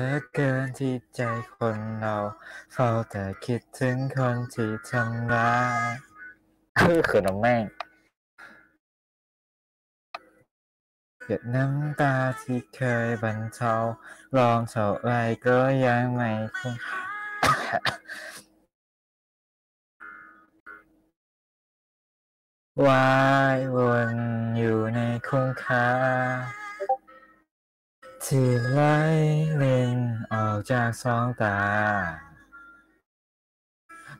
เหลือเกินที่ใจคนเราเฝ้าแต่คิดถึงคนที่ทำร้ายเออเขินน้ำแม่งหยดน้ำตาที่เคยบรรเทาลองเท่าไรก็ยังไม่คุ้มวายวนอยู่ในคุ้งคาที่ไหล จากสองตา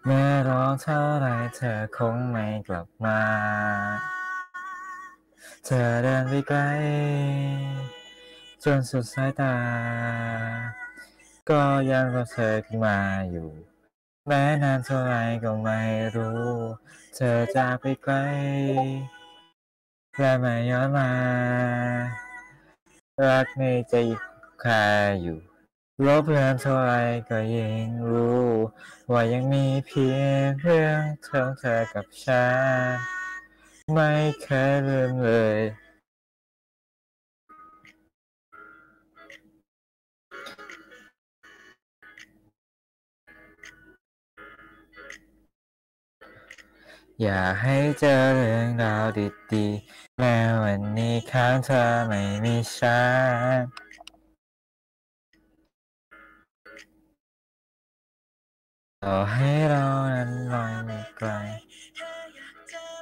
แม้ร้องเท่าไรเธอคงไม่กลับมา เธอเดินไปไกล จนสุดสายตา ก็ยังรอเธอขึ้นมาอยู่ แม้นานเท่าไรก็ไม่รู้ เธอจากไปไกลและไม่ย้อนมารักในใจคาอยู่ ลบเลือนเท่าไรก็ยังรู้ ว่ายังมีเพียงเรื่องของเธอกับฉันไม่เคยลืมเลย อย่าให้เจอเรื่องราวดีๆแม้วันนี้ข้างเธอไม่มีฉัน ต่อให้เรานั้นลอยไม่ไกล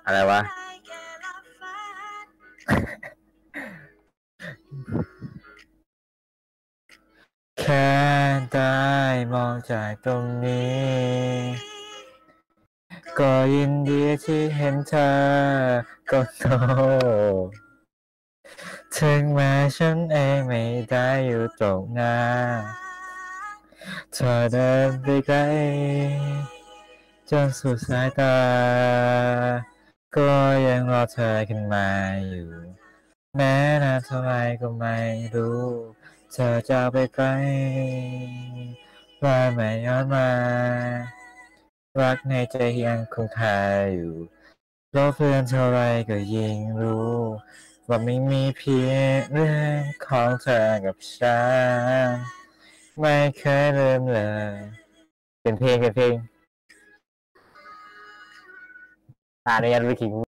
อะไรวะ แค่ได้มองจากตรงนี้ ก็ยินดีที่เห็นเธอ ก็โตถึงแม้ฉันเองไม่ได้อยู่ตรงหน้า เธอเดินไปไกลจนสุดสายตา ก็ยังรอเธอขึ้นมาอยู่ แม้นานเท่าไรก็ไม่รู้ เธอจะไปไกลว่าไม่ย้อนมา รักในใจยังคงคาอยู่ลบเพื่อนเท่าไรก็ยิ่งรู้ ว่าไม่มีเพียงเรื่องของเธอกับฉัน ไม่เคยลืมเลยเป็นเพลงเป็นเพลงอาในยานวิคิง